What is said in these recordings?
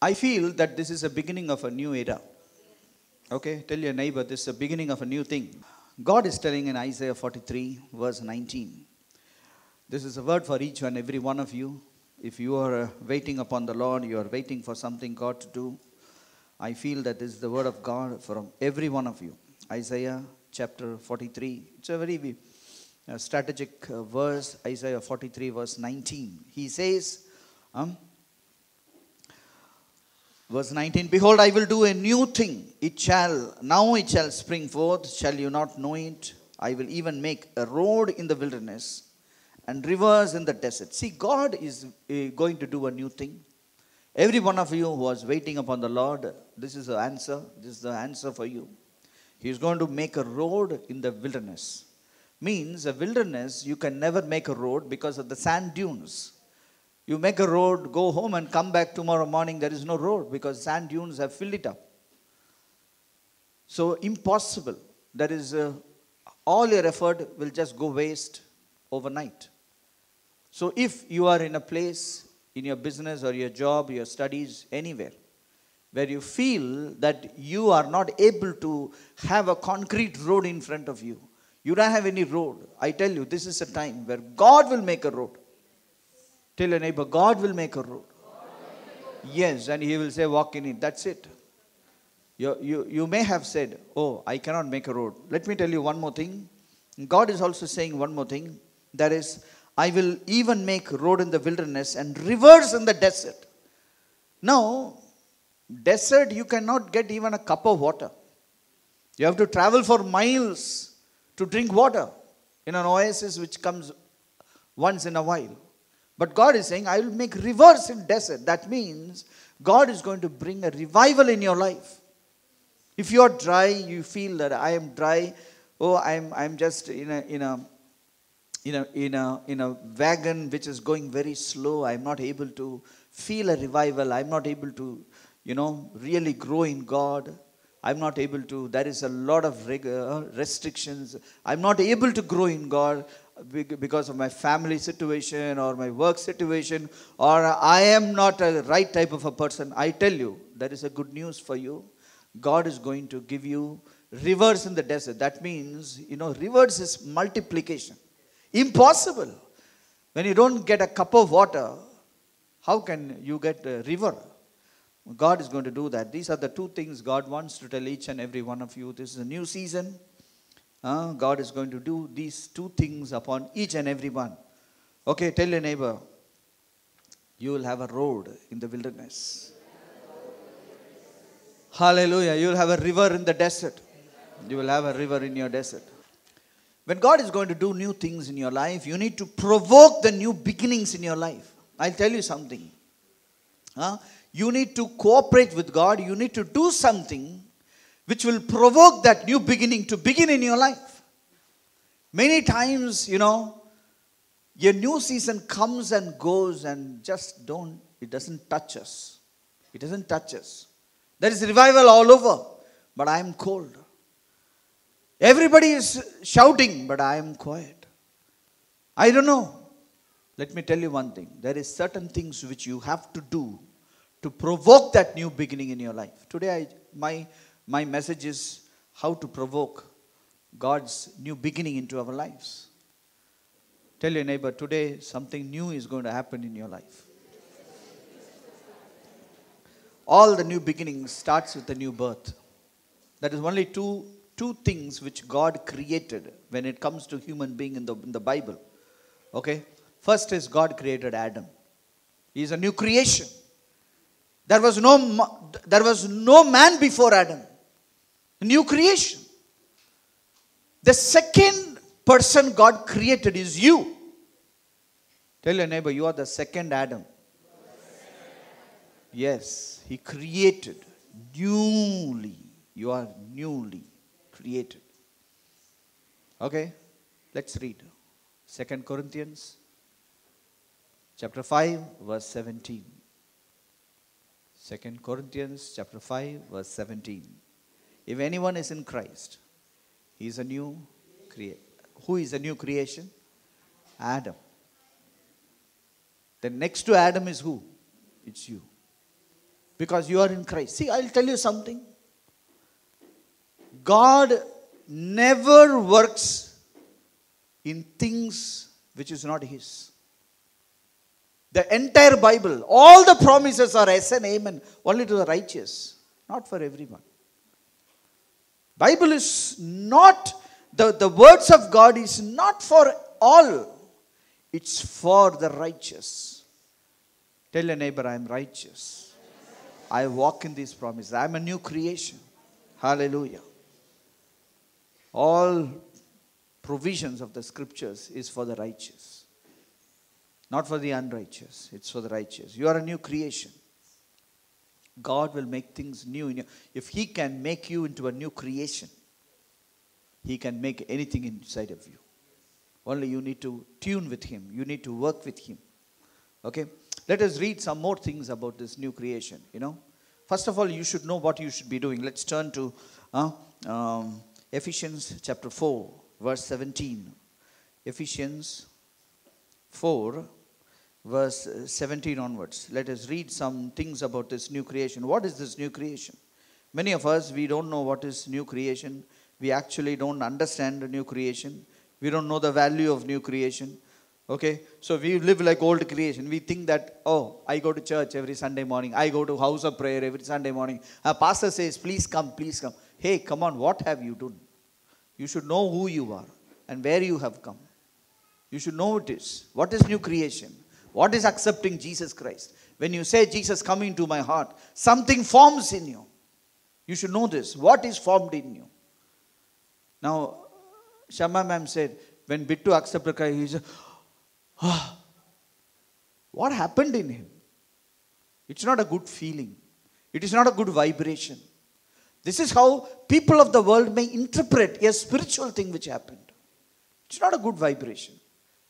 I feel that this is a beginning of a new era. Okay, tell your neighbor this is the beginning of a new thing. God is telling in Isaiah 43, verse 19. This is a word for each and every one of you. If you are uh, waiting upon the Lord, you are waiting for something God to do. I feel that this is the word of God from every one of you. Isaiah chapter 43. It's a very uh, strategic uh, verse, Isaiah 43, verse 19. He says, um, Verse 19 Behold, I will do a new thing. It shall, now it shall spring forth. Shall you not know it? I will even make a road in the wilderness and rivers in the desert. See, God is uh, going to do a new thing. Every one of you who was waiting upon the Lord, this is the answer. This is the answer for you. He is going to make a road in the wilderness. Means a wilderness, you can never make a road because of the sand dunes. You make a road, go home and come back tomorrow morning, there is no road because sand dunes have filled it up. So, impossible. There is a, all your effort will just go waste overnight. So, if you are in a place, in your business or your job, your studies, anywhere, where you feel that you are not able to have a concrete road in front of you, you don't have any road. I tell you, this is a time where God will make a road. Tell your neighbor, God will make a road. Yes, and He will say, walk in it. That's it. You, you, you may have said, Oh, I cannot make a road. Let me tell you one more thing. God is also saying one more thing. That is, I will even make road in the wilderness and rivers in the desert. Now, desert, you cannot get even a cup of water. You have to travel for miles to drink water in an oasis which comes once in a while. But God is saying, I will make rivers in desert. That means God is going to bring a revival in your life. If you are dry, you feel that I am dry. Oh, I'm, I'm just in a, in a in a, in, a, in a wagon which is going very slow. I'm not able to feel a revival. I'm not able to, you know, really grow in God. I'm not able to, there is a lot of rigor, uh, restrictions. I'm not able to grow in God because of my family situation or my work situation, or I am not a right type of a person. I tell you, there is a good news for you. God is going to give you rivers in the desert. That means, you know, rivers is multiplication. Impossible. When you don't get a cup of water, how can you get a river? God is going to do that. These are the two things God wants to tell each and every one of you. This is a new season. Uh, God is going to do these two things upon each and every one. Okay, tell your neighbor, you will have a road in the wilderness. Hallelujah. You will have a river in the desert. You will have a river in your desert. When God is going to do new things in your life, you need to provoke the new beginnings in your life. I'll tell you something. Huh? You need to cooperate with God. You need to do something which will provoke that new beginning to begin in your life. Many times, you know, your new season comes and goes and just don't, it doesn't touch us. It doesn't touch us. There is revival all over, but I am cold. Everybody is shouting, but I am quiet. I don't know. Let me tell you one thing. There is certain things which you have to do to provoke that new beginning in your life. Today, I, my, my message is how to provoke God's new beginning into our lives. Tell your neighbor, today something new is going to happen in your life. All the new beginnings starts with a new birth. That is only two two things which God created when it comes to human being in the, in the Bible. Okay? First is God created Adam. He is a new creation. There was no, there was no man before Adam. New creation. The second person God created is you. Tell your neighbor, you are the second Adam. Yes, he created newly. You are newly created. Okay, let's read. Second Corinthians chapter 5 verse 17. Second Corinthians chapter 5 verse 17. If anyone is in Christ, he is a new creation. Who is a new creation? Adam. Then next to Adam is who? It's you. because you are in Christ. See, I'll tell you something. God never works in things which is not His. The entire Bible, all the promises are yes and amen, only to the righteous, not for everyone. Bible is not, the, the words of God is not for all, it's for the righteous. Tell your neighbor, I am righteous. I walk in these promises. I am a new creation. Hallelujah. All provisions of the scriptures is for the righteous. Not for the unrighteous. It's for the righteous. You are a new creation. God will make things new in you. If He can make you into a new creation, He can make anything inside of you. Only you need to tune with Him, you need to work with Him. Okay? Let us read some more things about this new creation. You know, first of all, you should know what you should be doing. Let's turn to uh, um, Ephesians chapter 4, verse 17. Ephesians 4, verse uh, 17 onwards. Let us read some things about this new creation. What is this new creation? Many of us, we don't know what is new creation. We actually don't understand the new creation. We don't know the value of new creation. Okay, so we live like old creation. We think that, oh, I go to church every Sunday morning. I go to house of prayer every Sunday morning. A pastor says, please come, please come. Hey, come on, what have you done? You should know who you are and where you have come. You should know it is. What is new creation? What is accepting Jesus Christ? When you say, Jesus, come into my heart, something forms in you. You should know this. What is formed in you? Now, Shama ma'am said, when Bittu accepted Christ, he said, Ah, what happened in him? It's not a good feeling. It is not a good vibration. This is how people of the world may interpret a spiritual thing which happened. It's not a good vibration.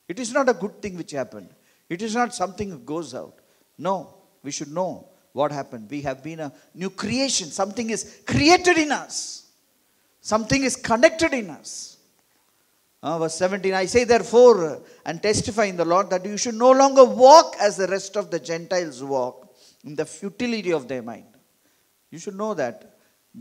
It is not a good thing which happened. It is not something that goes out. No, we should know what happened. We have been a new creation. Something is created in us, something is connected in us. Uh, verse 17 I say, therefore, and testify in the Lord that you should no longer walk as the rest of the Gentiles walk in the futility of their mind. You should know that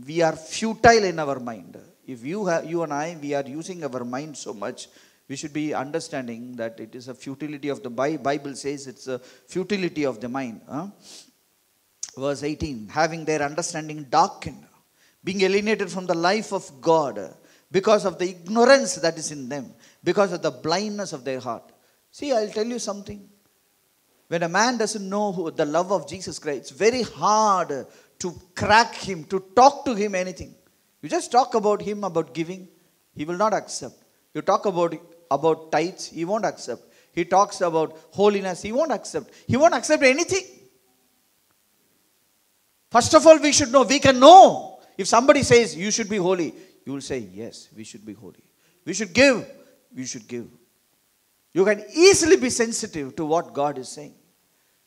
we are futile in our mind. If you, have, you and I, we are using our mind so much, we should be understanding that it is a futility of the Bible says it's a futility of the mind. Huh? Verse 18 having their understanding darkened, being alienated from the life of God because of the ignorance that is in them, because of the blindness of their heart. See, I'll tell you something. When a man doesn't know who, the love of Jesus Christ, it's very hard to crack him, to talk to him anything. You just talk about him, about giving, he will not accept. You talk about, about tithes, he won't accept. He talks about holiness, he won't accept. He won't accept anything. First of all, we should know, we can know. If somebody says you should be holy, you will say, Yes, we should be holy. We should give. We should give. You can easily be sensitive to what God is saying.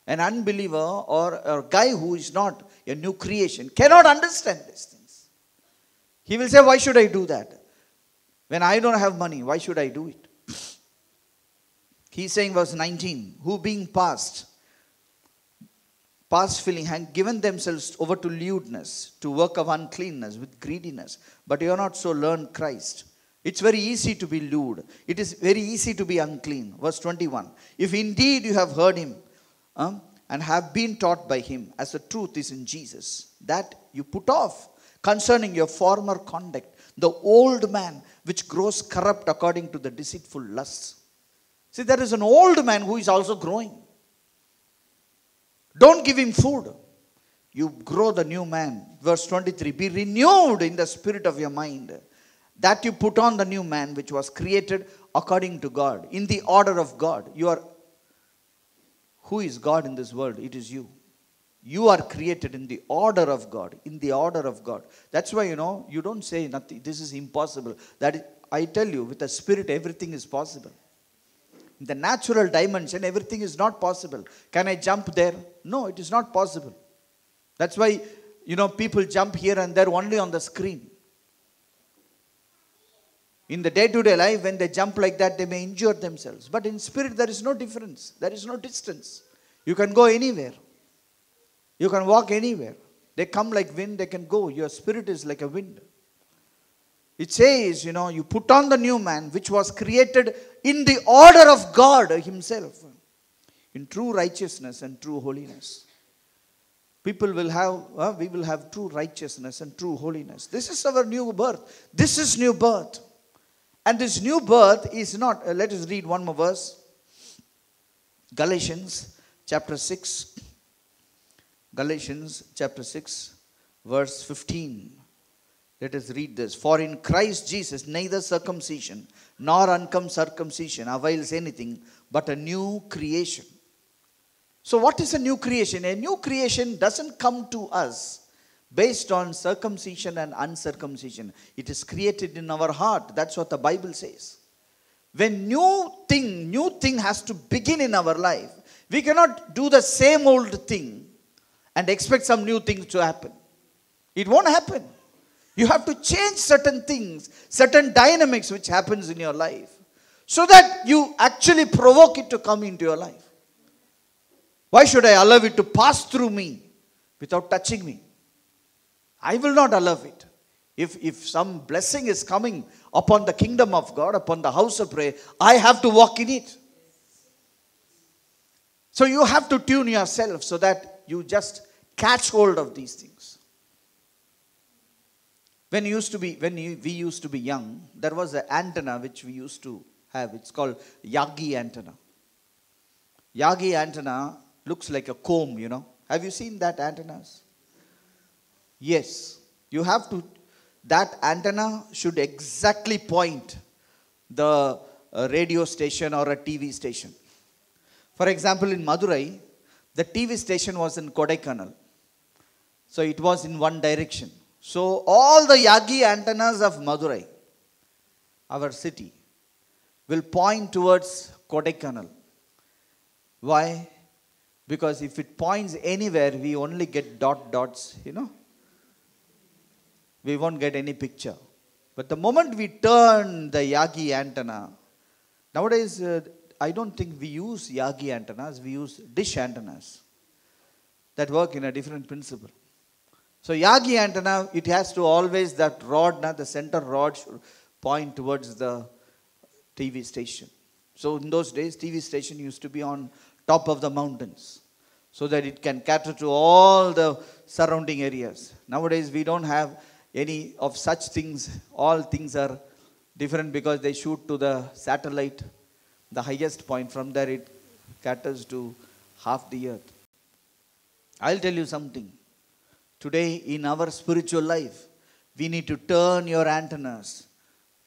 An unbeliever or a guy who is not a new creation cannot understand these things. He will say, Why should I do that? When I don't have money, why should I do it? He's saying, verse 19, who being past, past feeling, had given themselves over to lewdness, to work of uncleanness with greediness. But you are not so learned Christ. It's very easy to be lewd. It is very easy to be unclean. Verse 21. If indeed you have heard him um, and have been taught by him, as the truth is in Jesus, that you put off concerning your former conduct, the old man which grows corrupt according to the deceitful lusts. See, there is an old man who is also growing. Don't give him food. You grow the new man. Verse 23 Be renewed in the spirit of your mind, that you put on the new man which was created according to God, in the order of God. You are who is God in this world? It is you. You are created in the order of God, in the order of God. That's why, you know, you don't say nothing, this is impossible. That I tell you, with the Spirit, everything is possible. In the natural dimension, everything is not possible. Can I jump there? No, it is not possible. That's why, you know, people jump here and there only on the screen. In the day to day life, when they jump like that, they may injure themselves. But in spirit, there is no difference, there is no distance. You can go anywhere. You can walk anywhere. They come like wind, they can go. Your spirit is like a wind. It says, you know, you put on the new man, which was created in the order of God Himself, in true righteousness and true holiness. People will have, uh, we will have true righteousness and true holiness. This is our new birth. This is new birth. And this new birth is not, uh, let us read one more verse. Galatians chapter 6. Galatians chapter 6, verse 15. Let us read this. For in Christ Jesus, neither circumcision nor uncircumcision avails anything but a new creation. So, what is a new creation? A new creation doesn't come to us based on circumcision and uncircumcision. It is created in our heart. That's what the Bible says. When new thing, new thing has to begin in our life, we cannot do the same old thing and expect some new things to happen. It won't happen. You have to change certain things, certain dynamics which happens in your life so that you actually provoke it to come into your life. Why should I allow it to pass through me without touching me? I will not allow it. If, if some blessing is coming upon the kingdom of God, upon the house of prayer, I have to walk in it. So you have to tune yourself so that you just catch hold of these things. When used to be, when we used to be young, there was an antenna which we used to have. It's called Yagi antenna. Yagi antenna looks like a comb, you know. Have you seen that antennas? Yes. You have to, that antenna should exactly point the uh, radio station or a TV station. For example, in Madurai, the TV station was in Kodaikanal. So it was in one direction. So all the Yagi antennas of Madurai, our city, will point towards Kodaikanal. Why? Because if it points anywhere, we only get dot dots, you know. We won't get any picture. But the moment we turn the Yagi antenna, nowadays uh, I don't think we use Yagi antennas, we use dish antennas that work in a different principle. So Yagi antenna, it has to always, that rod, the center rod should point towards the TV station. So in those days, TV station used to be on top of the mountains so that it can cater to all the surrounding areas. Nowadays, we don't have any of such things. All things are different because they shoot to the satellite, the highest point. From there, it caters to half the earth. I'll tell you something. Today, in our spiritual life, we need to turn your antennas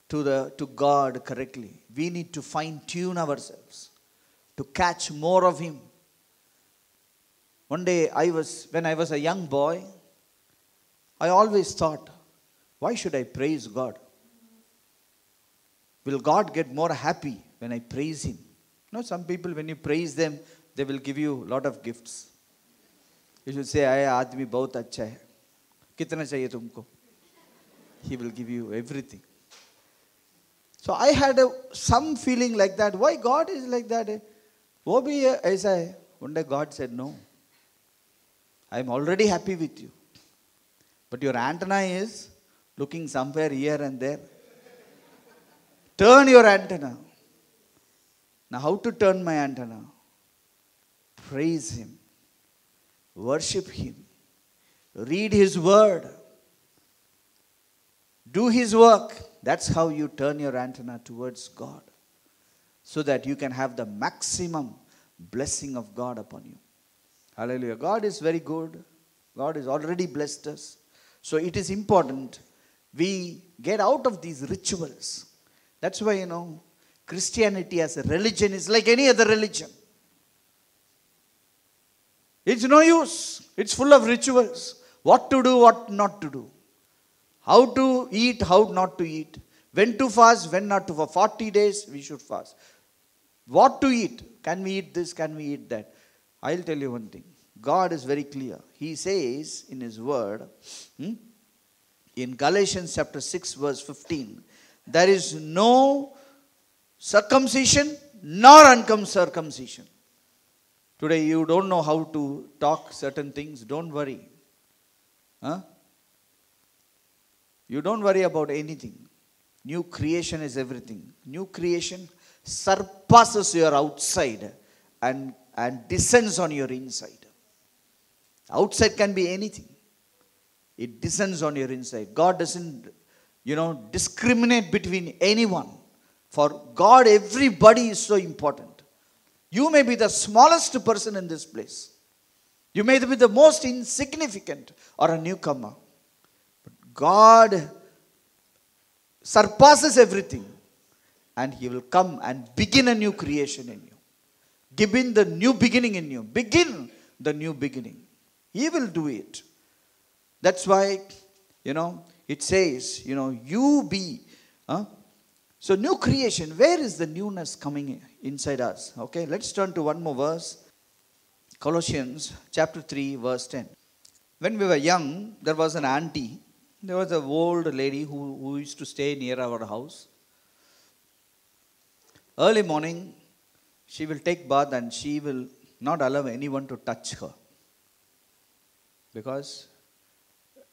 to, the, to God correctly. We need to fine tune ourselves to catch more of Him. One day, I was, when I was a young boy, I always thought, why should I praise God? Will God get more happy when I praise Him? You know, some people, when you praise them, they will give you a lot of gifts. यीशु से आए आदमी बहुत अच्छा है। कितना चाहिए तुमको? He will give you everything so I had some feeling like that why God is like that वो भी ऐसा है। One day God said no I am already happy with you but your antenna is looking somewhere here and there turn your antenna ना how to turn my antenna praise him worship Him, read His Word, do His work. That's how you turn your antenna towards God so that you can have the maximum blessing of God upon you. Hallelujah. God is very good. God has already blessed us. So it is important we get out of these rituals. That's why, you know, Christianity as a religion is like any other religion. It's no use. It's full of rituals. What to do, what not to do. How to eat, how not to eat. When to fast, when not to. For 40 days, we should fast. What to eat? Can we eat this? Can we eat that? I'll tell you one thing. God is very clear. He says in His Word, hmm, in Galatians chapter 6, verse 15, there is no circumcision nor uncircumcision Today you don't know how to talk certain things, don't worry. Huh? You don't worry about anything. New creation is everything. New creation surpasses your outside and, and descends on your inside. Outside can be anything. It descends on your inside. God doesn't, you know, discriminate between anyone. For God, everybody is so important. You may be the smallest person in this place. You may be the most insignificant or a newcomer. But God surpasses everything. And He will come and begin a new creation in you. Begin the new beginning in you. Begin the new beginning. He will do it. That's why, you know, it says, you know, you be. Huh? So, new creation, where is the newness coming inside us? Okay, let's turn to one more verse Colossians chapter 3, verse 10. When we were young, there was an auntie. There was an old lady who, who used to stay near our house. Early morning, she will take bath and she will not allow anyone to touch her because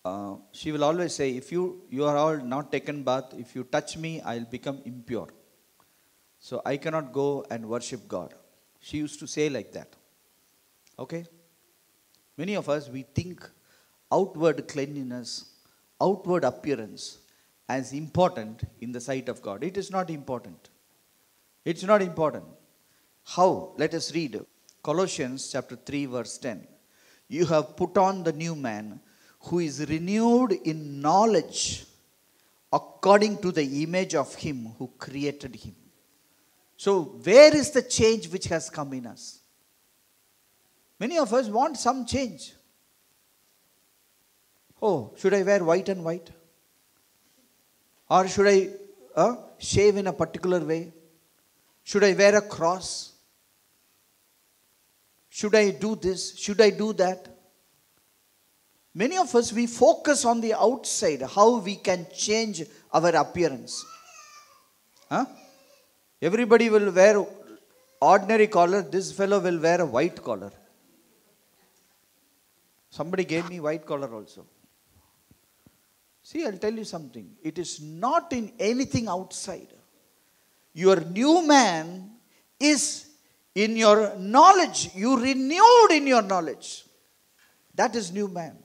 uh, she will always say, if you, you are all not taken bath, if you touch me, I'll become impure. So I cannot go and worship God. She used to say like that. Okay? Many of us, we think outward cleanliness, outward appearance as important in the sight of God. It is not important. It's not important. How? Let us read Colossians chapter 3 verse 10. You have put on the new man who is renewed in knowledge according to the image of him who created him. So, where is the change which has come in us? Many of us want some change. Oh, should I wear white and white? Or should I uh, shave in a particular way? Should I wear a cross? Should I do this? Should I do that? Many of us, we focus on the outside, how we can change our appearance. Huh? Everybody will wear ordinary collar, this fellow will wear a white collar. Somebody gave me white collar also. See, I'll tell you something. It is not in anything outside. Your new man is in your knowledge. You renewed in your knowledge. That is new man.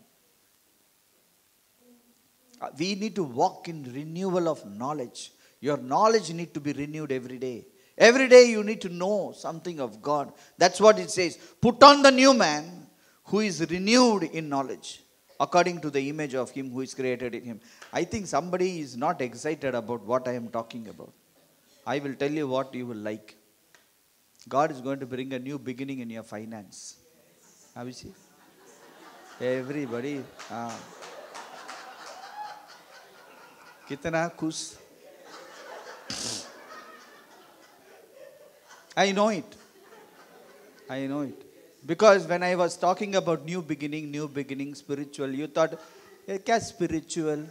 Uh, we need to walk in renewal of knowledge. Your knowledge need to be renewed every day. Every day you need to know something of God. That's what it says. Put on the new man who is renewed in knowledge according to the image of him who is created in him. I think somebody is not excited about what I am talking about. I will tell you what you will like. God is going to bring a new beginning in your finance. Have you seen? Everybody. Ah. कितना खुश I know it. I know it. Because when I was talking about new beginning, new beginning, spiritual, you thought, hey, kya spiritual?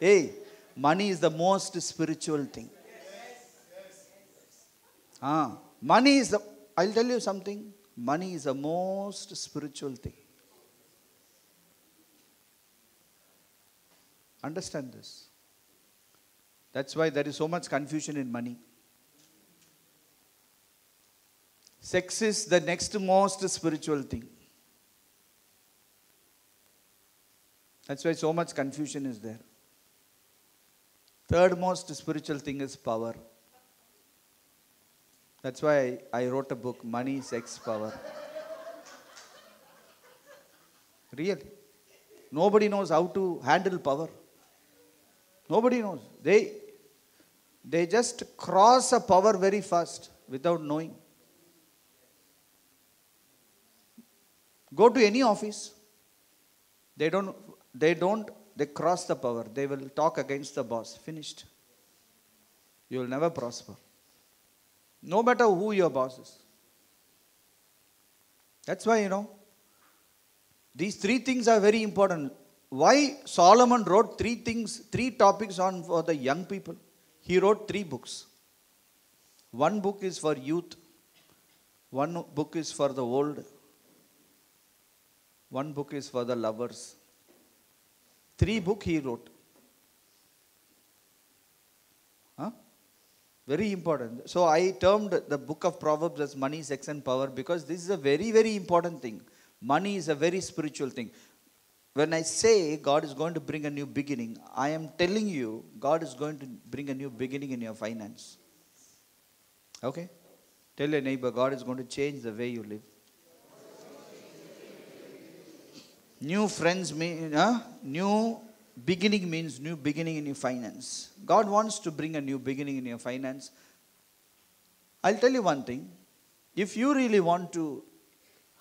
Hey, money is the most spiritual thing. Ah, money is the, I'll tell you something. Money is the most spiritual thing. Understand this. That's why there is so much confusion in money. Sex is the next most spiritual thing. That's why so much confusion is there. Third most spiritual thing is power. That's why I wrote a book, Money, Sex, Power. Really. Nobody knows how to handle power. Nobody knows. They, they just cross a power very fast without knowing. Go to any office. They don't, they don't, they cross the power. They will talk against the boss. Finished. You will never prosper. No matter who your boss is. That's why, you know, these three things are very important. Why Solomon wrote three things, three topics on for the young people? He wrote three books. One book is for youth, One book is for the old, one book is for the lovers. Three book he wrote. Huh? Very important. So I termed the book of Proverbs as money, sex, and power because this is a very, very important thing. Money is a very spiritual thing. When I say God is going to bring a new beginning, I am telling you God is going to bring a new beginning in your finance. Okay? Tell your neighbor, God is going to change the way you live. New friends mean, huh? new beginning means new beginning in your finance. God wants to bring a new beginning in your finance. I'll tell you one thing. If you really want to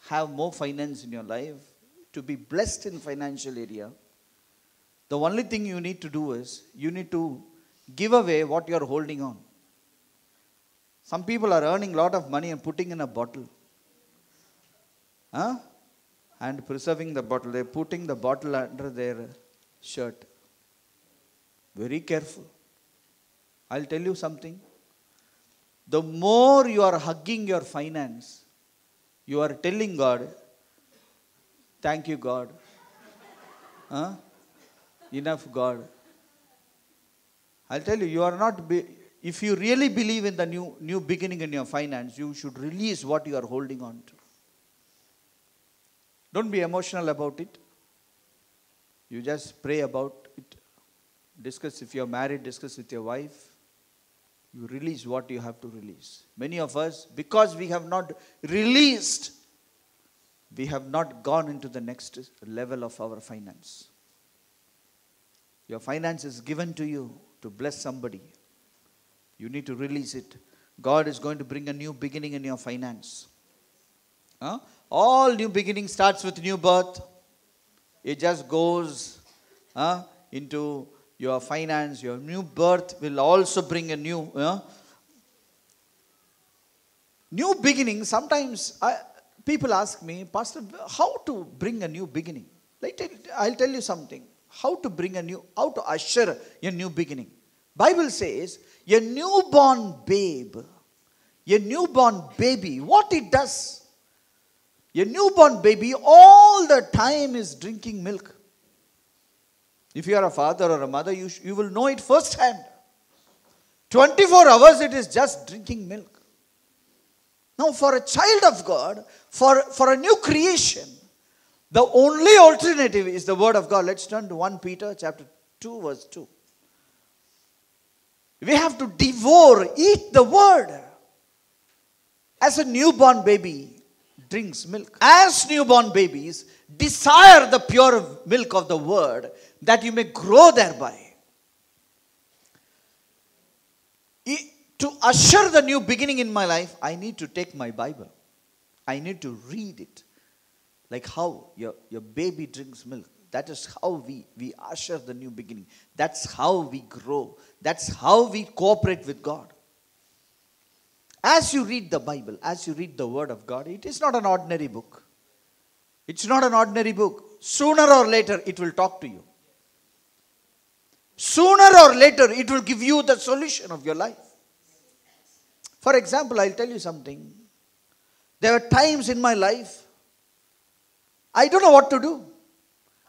have more finance in your life, to be blessed in financial area, the only thing you need to do is you need to give away what you are holding on. Some people are earning a lot of money and putting in a bottle. Huh? And preserving the bottle. They're putting the bottle under their shirt. Very careful. I'll tell you something. The more you are hugging your finance, you are telling God, Thank you, God. Huh? Enough, God. I'll tell you, you are not, be, if you really believe in the new, new beginning in your finance, you should release what you are holding on to. Don't be emotional about it. You just pray about it. Discuss if you're married, discuss with your wife. You release what you have to release. Many of us, because we have not released, we have not gone into the next level of our finance. Your finance is given to you to bless somebody. You need to release it. God is going to bring a new beginning in your finance. Huh? All new beginning starts with new birth. It just goes huh, into your finance. Your new birth will also bring a new uh, new beginning. Sometimes I, people ask me, Pastor, how to bring a new beginning? I'll tell you something. How to bring a new, how to usher a new beginning. Bible says, a newborn babe, a newborn baby, what it does, a newborn baby all the time is drinking milk. If you are a father or a mother, you, you will know it firsthand. 24 hours it is just drinking milk. Now, for a child of God, for, for a new creation, the only alternative is the Word of God. Let's turn to 1 Peter chapter 2, verse 2. We have to devour, eat the Word. As a newborn baby drinks milk, as newborn babies desire the pure milk of the Word that you may grow thereby. to usher the new beginning in my life, I need to take my Bible. I need to read it. Like how your, your baby drinks milk. That is how we, we usher the new beginning. That's how we grow. That's how we cooperate with God. As you read the Bible, as you read the Word of God, it is not an ordinary book. It's not an ordinary book. Sooner or later, it will talk to you. Sooner or later, it will give you the solution of your life. For example, I'll tell you something. There were times in my life, I don't know what to do.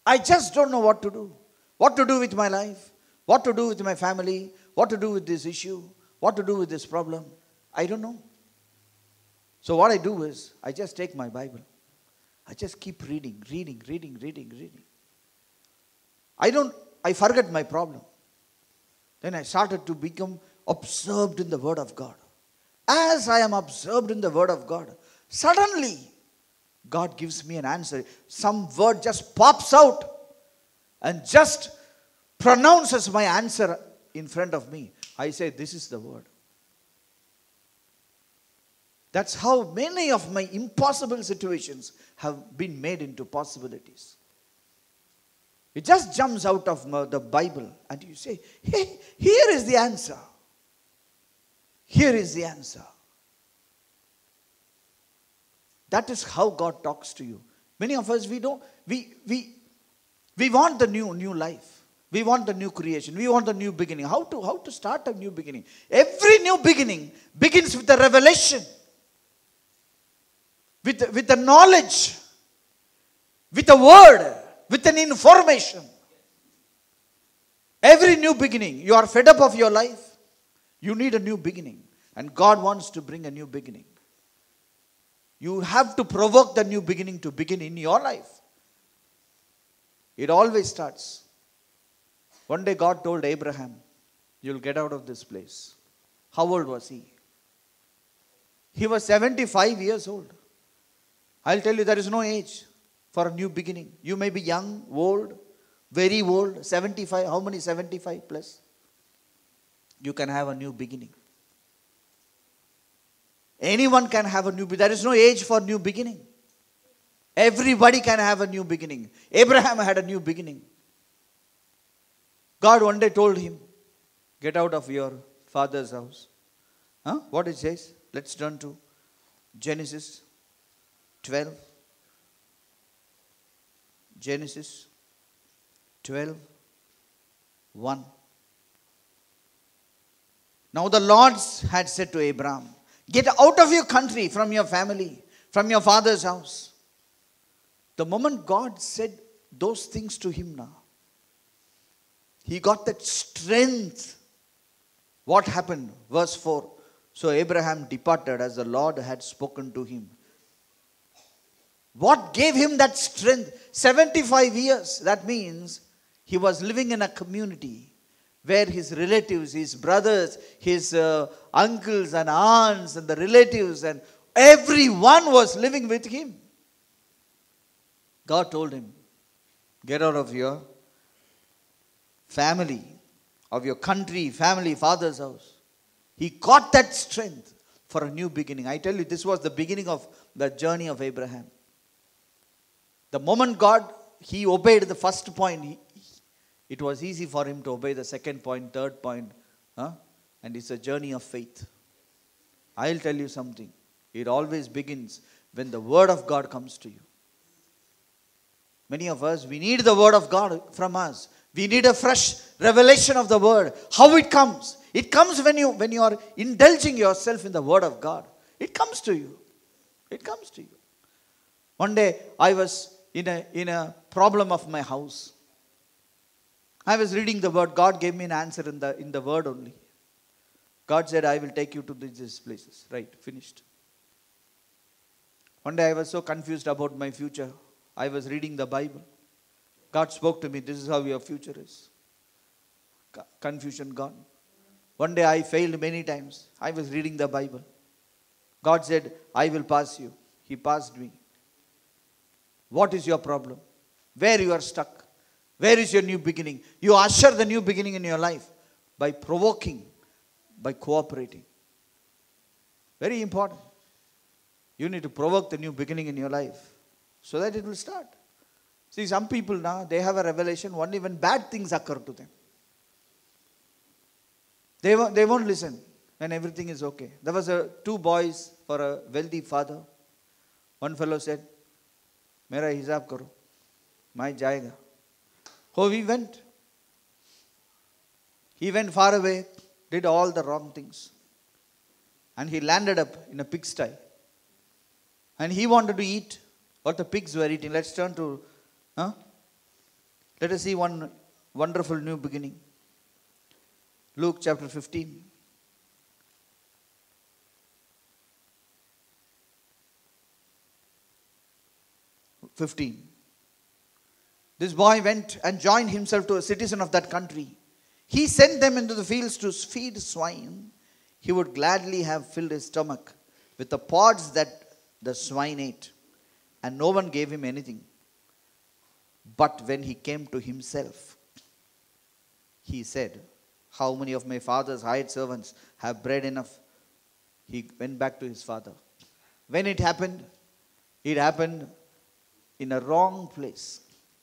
I just don't know what to do. What to do with my life, what to do with my family, what to do with this issue, what to do with this problem. I don't know. So, what I do is, I just take my Bible. I just keep reading, reading, reading, reading, reading. I don't, I forget my problem. Then I started to become absorbed in the Word of God. As I am absorbed in the Word of God, suddenly God gives me an answer. Some word just pops out and just pronounces my answer in front of me. I say, This is the Word. That's how many of my impossible situations have been made into possibilities. It just jumps out of the Bible and you say, Hey, here is the answer. Here is the answer. That is how God talks to you. Many of us, we don't, we, we, we want the new, new life. We want the new creation. We want the new beginning. How to, how to start a new beginning? Every new beginning begins with a revelation. With, with the knowledge, with a word, with an information. Every new beginning, you are fed up of your life, you need a new beginning. And God wants to bring a new beginning. You have to provoke the new beginning to begin in your life. It always starts. One day God told Abraham, You'll get out of this place. How old was he? He was 75 years old. I'll tell you, there is no age for a new beginning. You may be young, old, very old, 75. How many 75 plus? You can have a new beginning. Anyone can have a new beginning. There is no age for new beginning. Everybody can have a new beginning. Abraham had a new beginning. God one day told him, Get out of your father's house. Huh? What it says? Let's turn to Genesis 12. Genesis 12, 1. Now the Lord had said to Abraham, Get out of your country, from your family, from your father's house. The moment God said those things to him now, he got that strength. What happened? Verse 4. So Abraham departed as the Lord had spoken to him. What gave him that strength? 75 years. That means he was living in a community where his relatives, his brothers, his uh, uncles and aunts, and the relatives, and everyone was living with him. God told him, Get out of your family, of your country, family, father's house. He got that strength for a new beginning. I tell you, this was the beginning of the journey of Abraham. The moment God, he obeyed the first point, he, it was easy for him to obey the second point, third point. Huh? And it's a journey of faith. I'll tell you something. It always begins when the word of God comes to you. Many of us, we need the word of God from us. We need a fresh revelation of the word. How it comes? It comes when you when you are indulging yourself in the word of God. It comes to you. It comes to you. One day I was in a in a problem of my house. I was reading the word. God gave me an answer in the in the word only. God said, I will take you to these places. Right, finished. One day I was so confused about my future. I was reading the Bible. God spoke to me, This is how your future is. Confusion gone. One day I failed many times. I was reading the Bible. God said, I will pass you. He passed me. What is your problem? Where you are stuck? Where is your new beginning? You usher the new beginning in your life by provoking, by cooperating. Very important. You need to provoke the new beginning in your life so that it will start. See, some people now, they have a revelation, only when bad things occur to them. They won't, they won't listen when everything is okay. There was a, two boys for a wealthy father. One fellow said, Mera hisab karo. My jayega. Oh, he went. He went far away, did all the wrong things. And he landed up in a pigsty. And he wanted to eat what the pigs were eating. Let's turn to, huh? let us see one wonderful new beginning. Luke chapter 15. Fifteen. This boy went and joined himself to a citizen of that country. He sent them into the fields to feed swine. He would gladly have filled his stomach with the pods that the swine ate, and no one gave him anything. But when he came to himself, he said, how many of my father's hired servants have bread enough? He went back to his father. When it happened, it happened in a wrong place,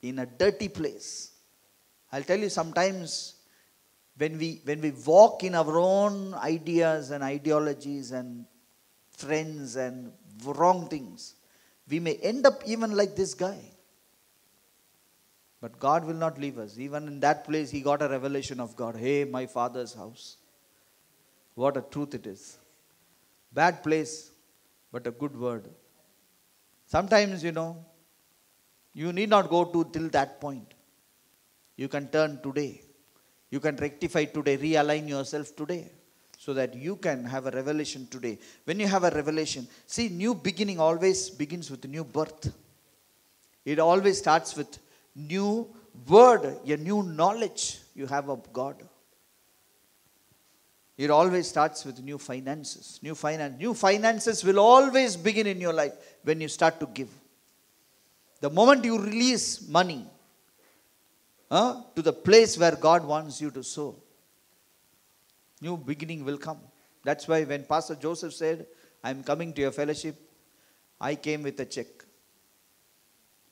in a dirty place. I'll tell you sometimes when we when we walk in our own ideas and ideologies and friends and wrong things, we may end up even like this guy. But God will not leave us. Even in that place, he got a revelation of God. Hey, my father's house. What a truth it is. Bad place, but a good word. Sometimes, you know, you need not go to till that point. You can turn today. You can rectify today, realign yourself today so that you can have a revelation today. When you have a revelation, see, new beginning always begins with new birth. It always starts with new word, a new knowledge you have of God. It always starts with new finances. New finance. New finances will always begin in your life when you start to give. The moment you release money to the place where God wants you to sow, new beginning will come. That's why when Pastor Joseph said, I'm coming to your fellowship, I came with a check.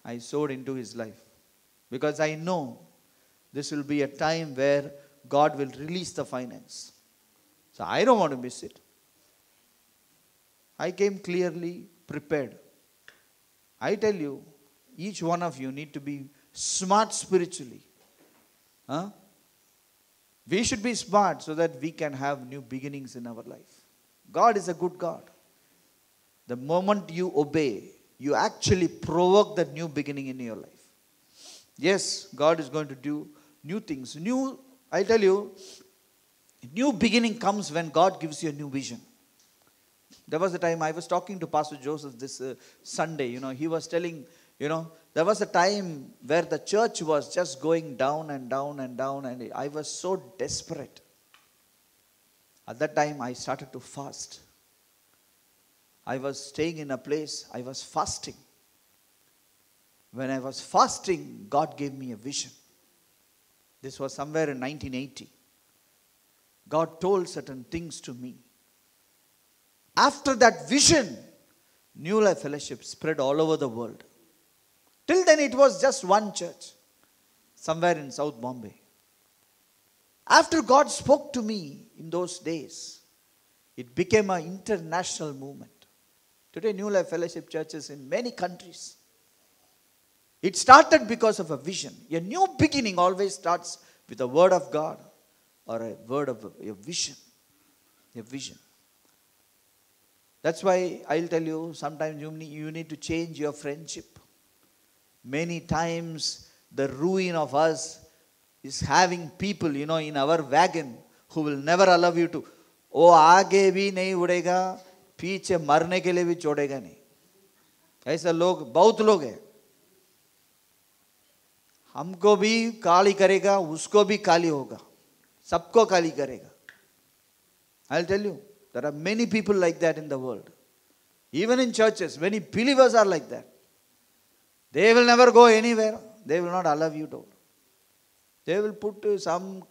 I sowed into his life. Because I know this will be a time where God will release the finance. So I don't want to miss it. I came clearly prepared. I tell you, each one of you need to be smart spiritually. Huh? We should be smart so that we can have new beginnings in our life. God is a good God. The moment you obey, you actually provoke that new beginning in your life. Yes, God is going to do new things. New, I tell you, new beginning comes when God gives you a new vision. There was a time I was talking to Pastor Joseph this uh, Sunday. You know, he was telling, you know, there was a time where the church was just going down and down and down, and I was so desperate. At that time, I started to fast. I was staying in a place, I was fasting. When I was fasting, God gave me a vision. This was somewhere in 1980. God told certain things to me. After that vision, New Life Fellowship spread all over the world. Till then, it was just one church, somewhere in South Bombay. After God spoke to me in those days, it became an international movement. Today, New Life Fellowship churches in many countries. It started because of a vision. A new beginning always starts with a word of God or a word of a, a vision. A vision. That's why I'll tell you sometimes you need, you need to change your friendship. Many times the ruin of us is having people, you know, in our wagon who will never allow you to. ओ आगे भी नहीं उड़ेगा पीछे मरने के लिए भी छोड़ेगा नहीं ऐसा लोग बहुत लोग हैं हमको भी काली करेगा उसको भी काली होगा सबको काली करेगा I tell you there are many people like that in the world even in churches many believers are like that they will never go anywhere they will not allow you to they will put some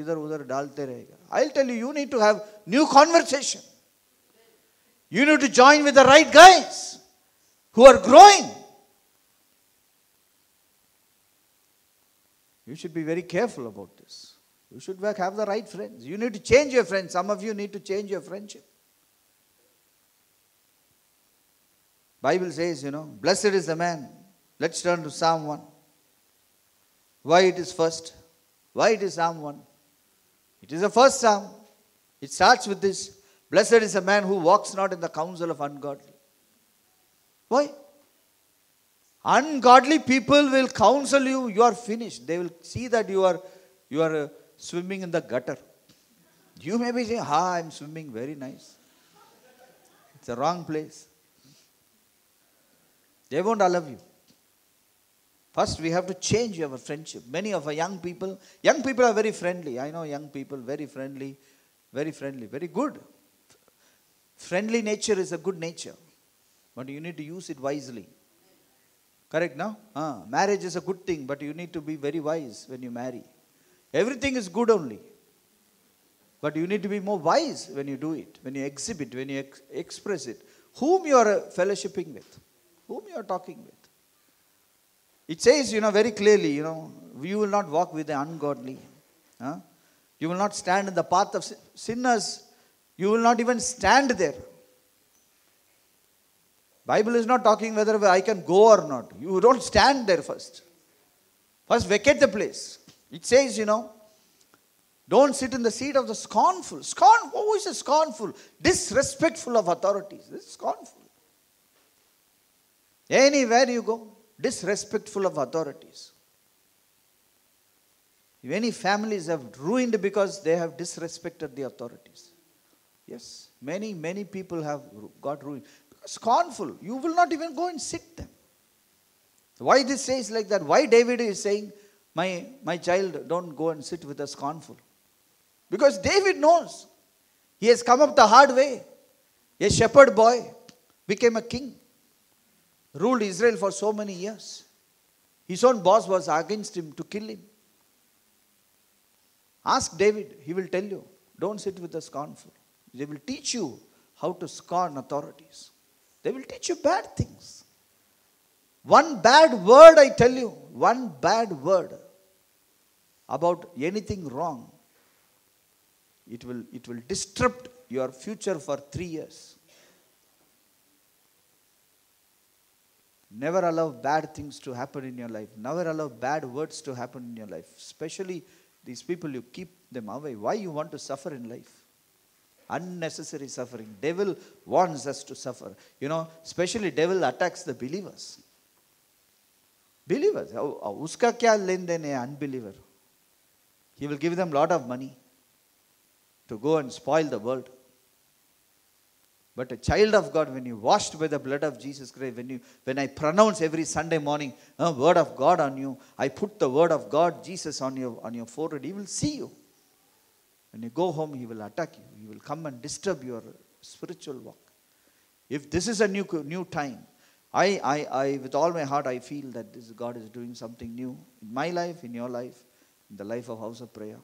either other dalte rahega i'll tell you you need to have new conversation you need to join with the right guys who are growing You should be very careful about this. You should have the right friends. You need to change your friends. Some of you need to change your friendship. Bible says, you know, blessed is the man. Let's turn to Psalm 1. Why it is first? Why it is Psalm 1? It is the first psalm. It starts with this. Blessed is the man who walks not in the counsel of ungodly. Why? Ungodly people will counsel you, you are finished. They will see that you are, you are uh, swimming in the gutter. You may be saying, Ha, I'm swimming very nice. It's a wrong place. They won't allow you. First, we have to change our friendship. Many of our young people, young people are very friendly. I know young people, very friendly, very friendly, very good. Friendly nature is a good nature, but you need to use it wisely. Correct now? Uh, marriage is a good thing, but you need to be very wise when you marry. Everything is good only. But you need to be more wise when you do it, when you exhibit, when you ex- express it. Whom you are fellowshipping with, whom you are talking with. It says, you know, very clearly, you know, you will not walk with the ungodly. Huh? You will not stand in the path of sinners. You will not even stand there. Bible is not talking whether I can go or not. You don't stand there first. First vacate the place. It says, you know, don't sit in the seat of the scornful. Scorn, who is a scornful? Disrespectful of authorities. This is scornful. Anywhere you go, disrespectful of authorities. Many families have ruined because they have disrespected the authorities. Yes, many, many people have got ruined. Scornful. You will not even go and sit them. Why this says like that? Why David is saying, my, my child, don't go and sit with a scornful? Because David knows. He has come up the hard way. A shepherd boy became a king, ruled Israel for so many years. His own boss was against him to kill him. Ask David, he will tell you. Don't sit with the scornful. They will teach you how to scorn authorities. They will teach you bad things. One bad word, I tell you, one bad word about anything wrong, it will, it will disrupt your future for three years. Never allow bad things to happen in your life. Never allow bad words to happen in your life. Especially these people, you keep them away. Why you want to suffer in life? Unnecessary suffering. Devil wants us to suffer. You know, especially devil attacks the believers. Believers. Oh, oh, uska kya len hai unbeliever? He will give them lot of money to go and spoil the world. But a child of God, when you washed by the blood of Jesus Christ, when you when I pronounce every Sunday morning a word of God on you, I put the word of God, Jesus, on your on your forehead, he will see you. When you go home, he will attack you. He will come and disturb your spiritual walk. If this is a new new time, I, I, I with all my heart I feel that this God is doing something new in my life, in your life, in the life of House of Prayer.